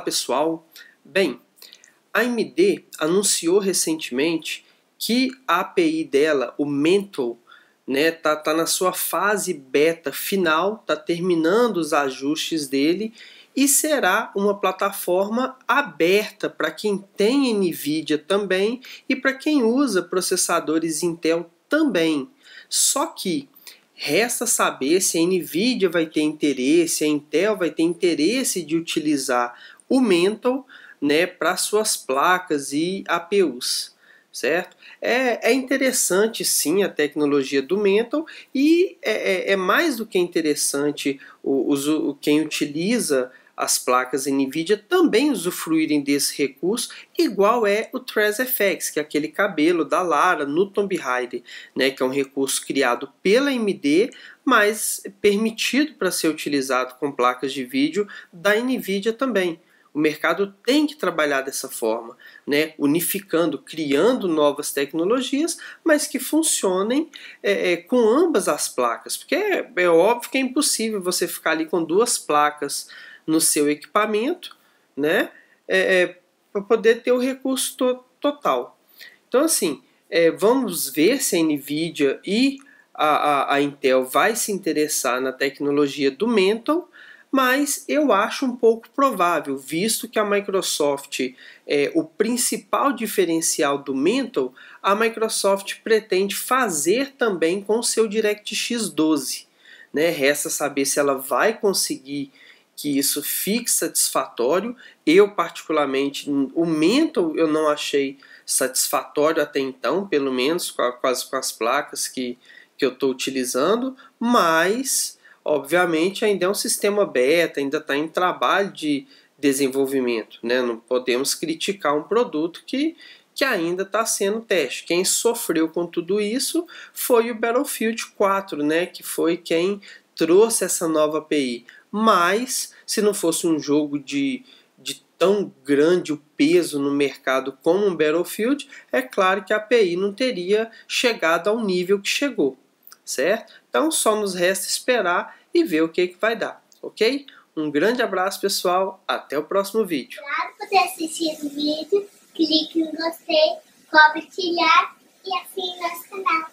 pessoal. Bem, a AMD anunciou recentemente que a API dela, o Mental, né, tá, tá na sua fase beta final, tá terminando os ajustes dele e será uma plataforma aberta para quem tem Nvidia também e para quem usa processadores Intel também. Só que resta saber se a Nvidia vai ter interesse, a Intel vai ter interesse de utilizar o Mental né, para suas placas e APUs certo? É, é interessante sim a tecnologia do Mental e é, é, é mais do que interessante o, o, quem utiliza as placas NVIDIA também usufruírem desse recurso, igual é o Trace FX, que é aquele cabelo da Lara no Tomb Raider, né, que é um recurso criado pela AMD, mas permitido para ser utilizado com placas de vídeo da NVIDIA também. O mercado tem que trabalhar dessa forma, né? unificando, criando novas tecnologias, mas que funcionem é, é, com ambas as placas, porque é, é, óbvio que é impossível você ficar ali com duas placas no seu equipamento, né? É, é, para poder ter o recurso to total. Então, assim, é, vamos ver se a NVIDIA e a, a, a Intel vai se interessar na tecnologia do Mental mas eu acho um pouco provável, visto que a Microsoft é o principal diferencial do Mental, a Microsoft pretende fazer também com o seu DirectX 12. Né? Resta saber se ela vai conseguir que isso fique satisfatório. Eu, particularmente, o Mental eu não achei satisfatório até então, pelo menos com, as, com as placas que, que eu estou utilizando, mas obviamente ainda é um sistema beta, ainda está em trabalho de desenvolvimento. Né? Não podemos criticar um produto que, que ainda está sendo teste. Quem sofreu com tudo isso foi o Battlefield 4, né? que foi quem trouxe essa nova API. Mas, se não fosse um jogo de, de tão grande o peso no mercado como um Battlefield, é claro que a API não teria chegado ao nível que chegou certo? Então só nos resta esperar e ver o que, que vai dar, ok? Um grande abraço, pessoal. Até o próximo vídeo. Obrigado por ter assistido o vídeo. Clique gostei, compartilhar e assine nosso canal.